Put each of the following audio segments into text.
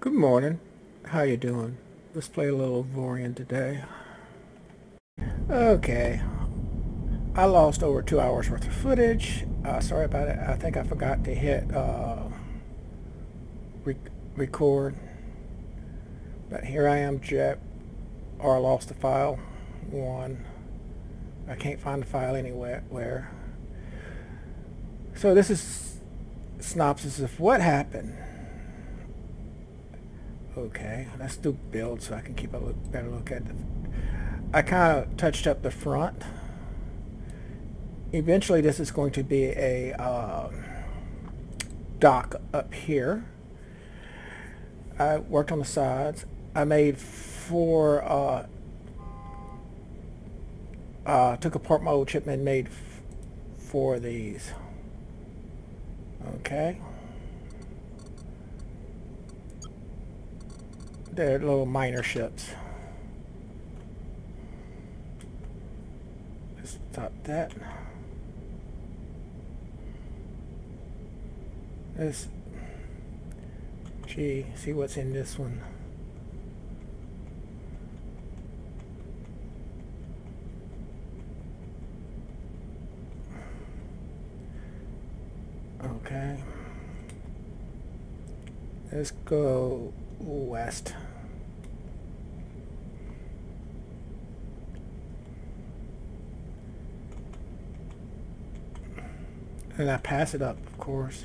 Good morning. How you doing? Let's play a little Avorion today. Okay. I lost over two hours worth of footage. Uh, sorry about it. I think I forgot to hit uh, rec record. But here I am, Jet. Or I lost the file. One. I can't find the file anywhere. So this is synopsis of what happened. Okay, let's do build so I can keep a look, better look at the... I kind of touched up the front. Eventually this is going to be a uh, dock up here. I worked on the sides. I made four, uh, uh, took apart my old chip and made four of these. Okay. They're little minor ships. Let's stop that. Let's gee, see what's in this one. Okay. Let's go west. And I pass it up, of course.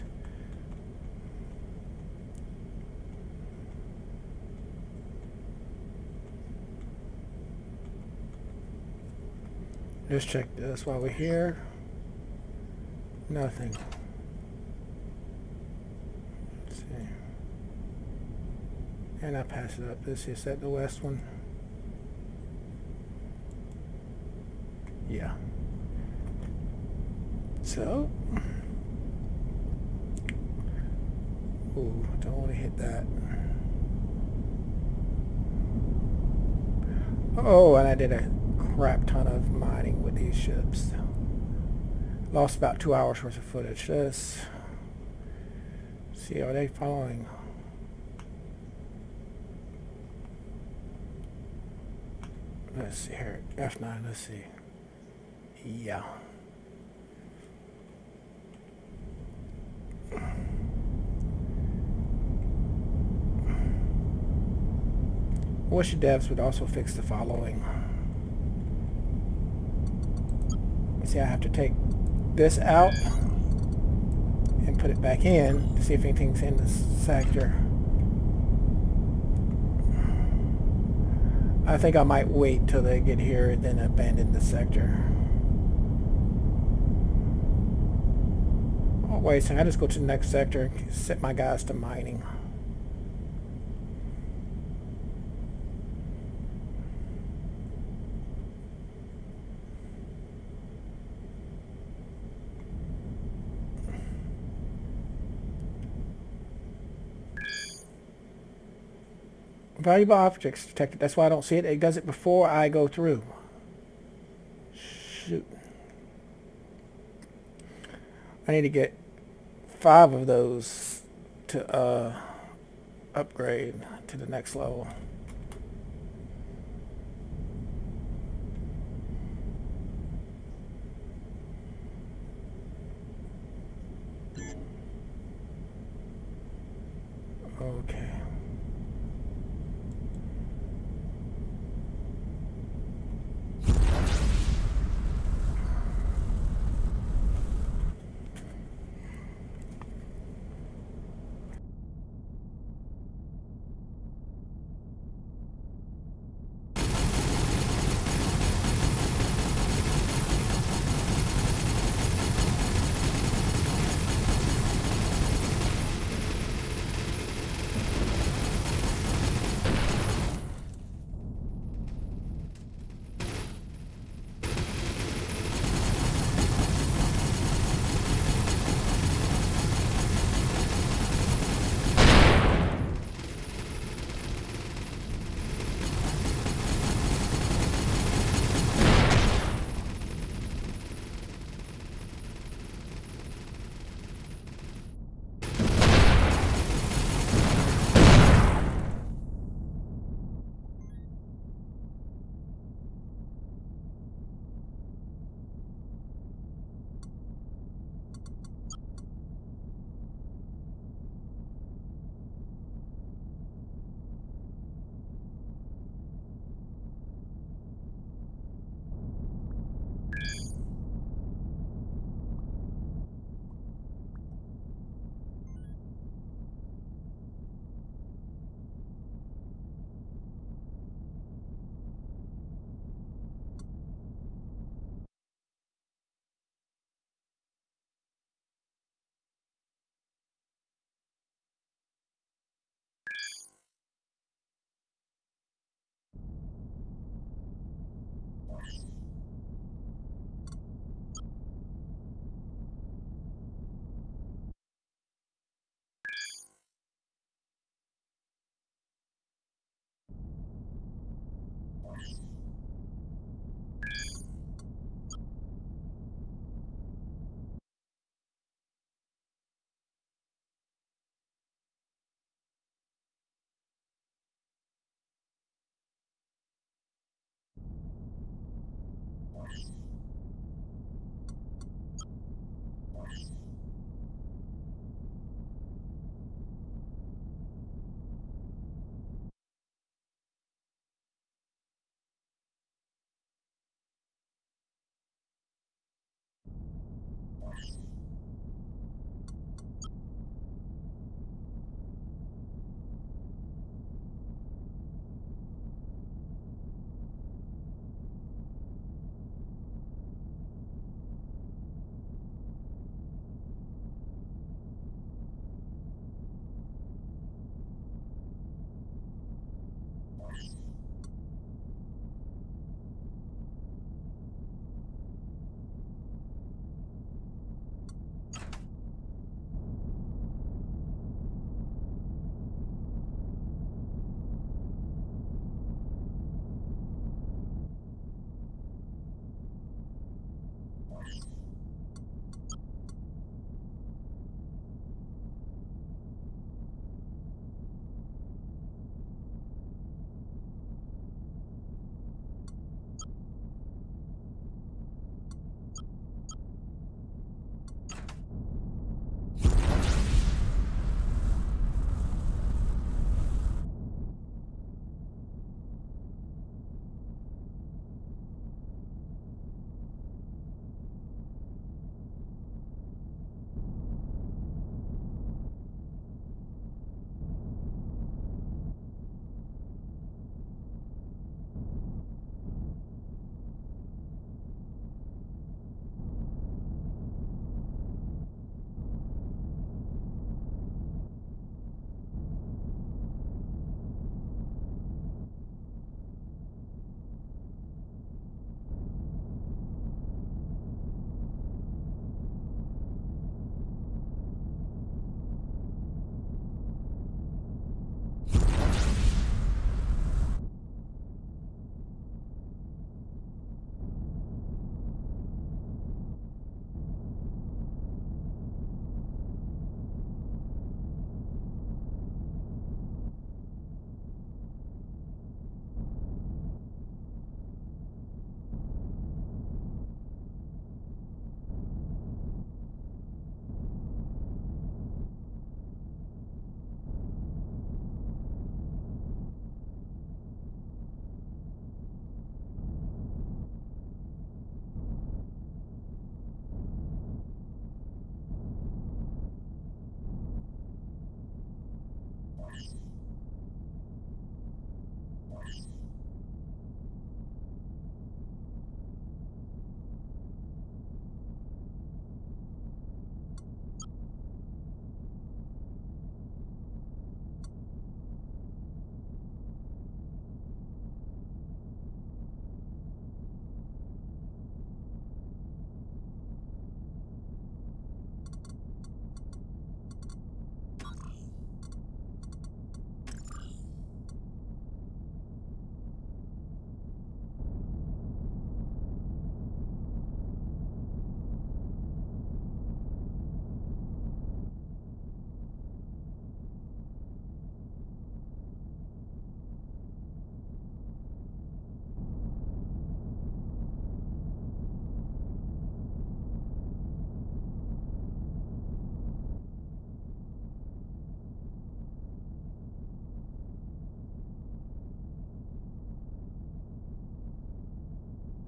Just check this while we're here. Nothing. Let's see. And I pass it up. This is that the last one. Yeah. So. Ooh, don't want to hit that. Oh, and I did a crap ton of mining with these ships. Lost about two hours worth of footage. Let's see, are they following? Let's see here. F9, let's see. Yeah. Wish your devs would also fix the following. See, I have to take this out and put it back in to see if anything's in the sector. I think I might wait till they get here and then abandon the sector. Oh, wait a second. I just go to the next sector and set my guys to mining. Valuable objects detected. That's why I don't see it. It does it before I go through. Shoot. I need to get five of those to uh, upgrade to the next level. Okay.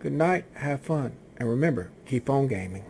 Good night. Have fun. And remember, keep on gaming.